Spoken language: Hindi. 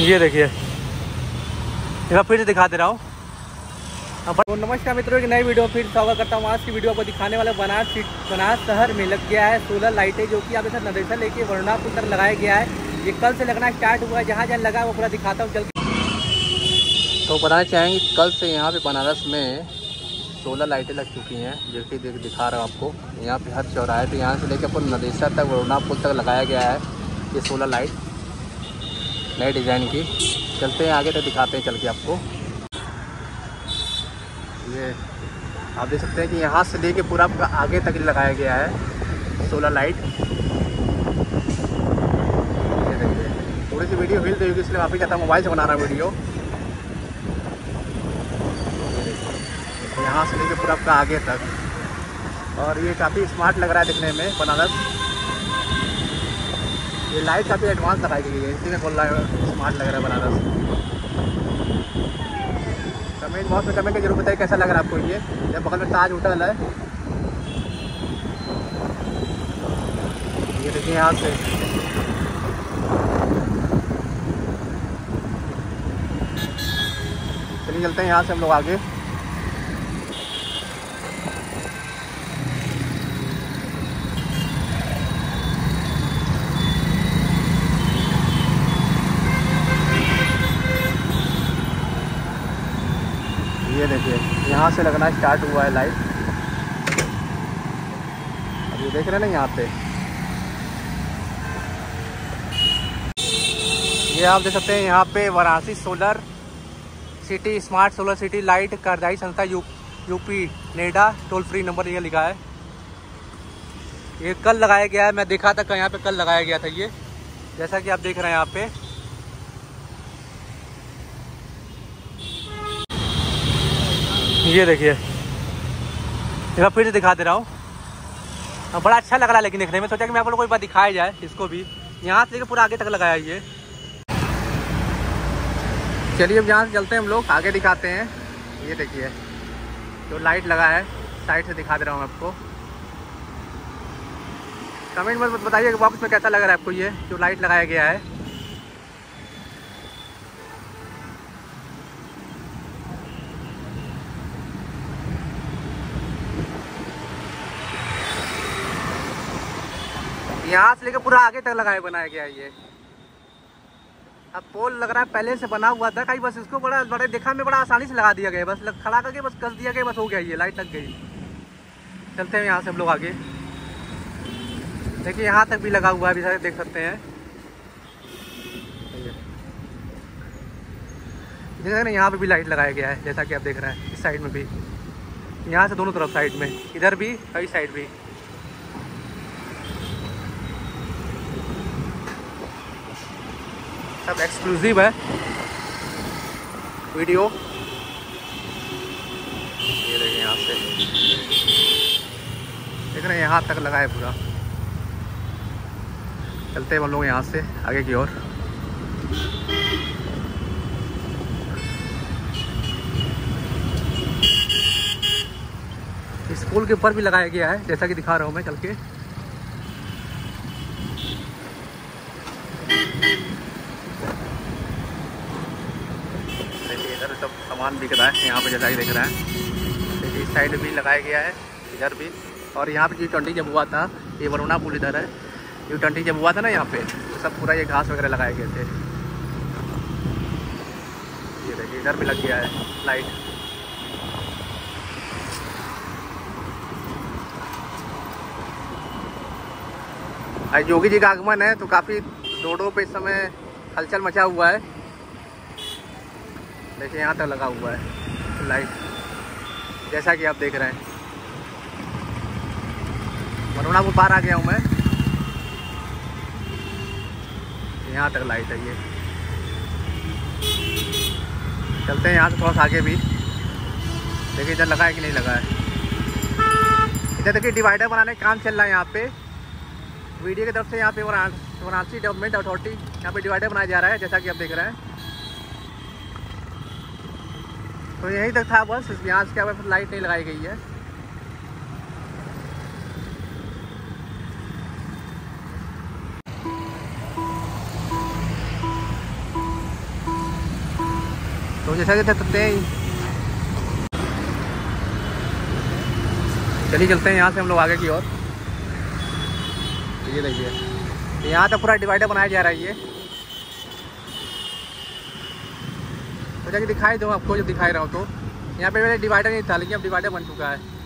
ये देखिए। एक फिर से दिखा दे रहा हूँ। तो नमस्कार मित्रों की नई वीडियो फिर स्वागत करता हूँ। आज की वीडियो को दिखाने वाले बनारस सिट बनारस शहर में लग गया है सोलर लाइटें जो कि आपके साथ नदेशा लेके वरुणापुर तक लगाया गया है। ये कल से लगना स्टार्ट हुआ है। जहाँ जहाँ लगा वो पूरा दिखाता हूँ। चल तो बताना चाहेंगे कल से यहाँ पे बनारस में सोलर लाइटें लग चुकी हैं। जो कि देख दिखा रहा हूँ आपको। यहाँ पे हर चौराहे पे यहाँ से लेकर अपन नदेशा तक वरुणापुर तक लगाया गया है ये सोलर लाइट नए डिज़ाइन की। चलते हैं आगे तक दिखाते हैं, चल के आपको। ये, आप देख सकते हैं कि यहाँ से लेके पूरा आपका आगे तक लगाया गया है, सोलर लाइट। ये देखिए, थोड़ी सी वीडियो हिल देगी इसलिए वापस जाता मोबाइल से बना रहा वीडियो। यहाँ से लेके पूरा आपका आगे तक। और ये काफ़ी स्मार्ट लग रहा है दिखने में, बनारस। ये लाइट काफ़ी एडवांस लगाई गई है इसी में बोल रहा है स्मार्ट लग रहा है बनारस। कमेंट, बहुत में कमेंट ज़रूर बताइए, कैसा लग रहा है आपको ये? जब बगल में ताज होटल है। ये देखिए यहाँ से। चलिए चलते हैं यहाँ से हम लोग आगे। ये देखिए, यहाँ से लगना स्टार्ट हुआ है लाइट अब ये देख रहे हैं ना यहाँ पे। ये आप देख सकते हैं यहाँ पे Varanasi solar city smart solar city light कार्यदायी संस्था, U, UP, NEDA toll free number ये लिखा है। ये कल लगाया गया है, मैं देखा था यहाँ पे कल लगाया गया था ये। जैसा कि आप देख रहे हैं यहाँ पे। ये देखिए। बार फिर से दिखा दे रहा हूँ। बड़ा अच्छा लग रहा है लेकिन देखने में। सोचा कि मैं आप लोगों को एक बार दिखाया जाए इसको भी। यहाँ से लेकर पूरा आगे तक लगाया ये। चलिए अब यहाँ से चलते हैं हम लोग। आगे दिखाते हैं। ये देखिए। जो लाइट लगा है साइड से दिखा दे रहा हूँ आपको। कमेंट में बताइए कि वापस में कैसा लग रहा है आपको ये, जो लाइट लगाया गया है। यहाँ से लेकर पूरा आगे तक लगाया बनाया गया ये। अब पोल लग रहा है, पहले से बना हुआ था, कहीं बस इसको बड़ा, बड़े देखा में बड़ा आसानी से लगा दिया गया बस खड़ा करके बस कस दिया गया बस हो गया ये, लाइट लग गई। चलते हैं यहाँ से हम लोग आगे। देखिए, यहाँ तक भी लगा हुआ है, अभी सारे देख सकते हैं। देख रहे यहाँ पे भी लाइट लगाया गया है, जैसा कि आप देख रहे हैं, इस साइड में भी। यहाँ से दोनों तरफ़ साइड में, इधर भी कई साइड भी। सब एक्सक्लूसिव है। वीडियो ये देखिए यहाँ से। देख रहे हैं, यहाँ तक लगा है पूरा। चलते हैं हम लोग यहाँ से, आगे की ओर। स्कूल के ऊपर भी लगाया गया है, जैसा कि दिखा रहा हूँ मैं चल के। इधर सब सामान बिक रहा है, यहाँ पे जैसा देख रहा है। इस साइड भी लगाया गया है, इधर भी। और यहाँ पे जी ट्वेंटी जब हुआ था, ये वरुणा पुल इधर है। यू ट्वेंटी जब हुआ था ना यहाँ पे तो सब पूरा ये घास वगैरह लगाए गए थे। ये देखिए, इधर भी लग गया है, लाइट। आज योगी जी का आगमन है तो काफ़ी रोडों पे इस समय हलचल मचा हुआ है। देखिए, यहाँ तक लगा हुआ है लाइट जैसा कि आप देख रहे हैं। वरुणा को पार आ गया हूँ मैं। यहाँ तक लाइट है ये। चलते हैं यहाँ से थोड़ा सा आगे भी। देखिए, इधर लगा है कि नहीं लगा है। इधर देखिए डिवाइडर बनाने का काम चल रहा है यहाँ पे। वीडियो की तरफ़ से यहाँ पे वाराणसी डेवलपमेंट अथॉरिटी यहाँ पे डिवाइडर बनाया जा रहा है, जैसा कि आप देख रहे हैं। तो यहीं तक था बस यहाँ से क्या फिर लाइट नहीं लगाई गई है। तो जैसा कि हैं, चलिए चलते हैं यहाँ से हम लोग आगे की ओर। ये देखिए, यहाँ तक पूरा डिवाइडर बनाया जा रहा है ये। जाके दिखाई दूँ आपको, जब दिखाई रहा हूँ तो। यहाँ पे मेरे डिवाइडर नहीं था, लेकिन अब डिवाइडर बन चुका है।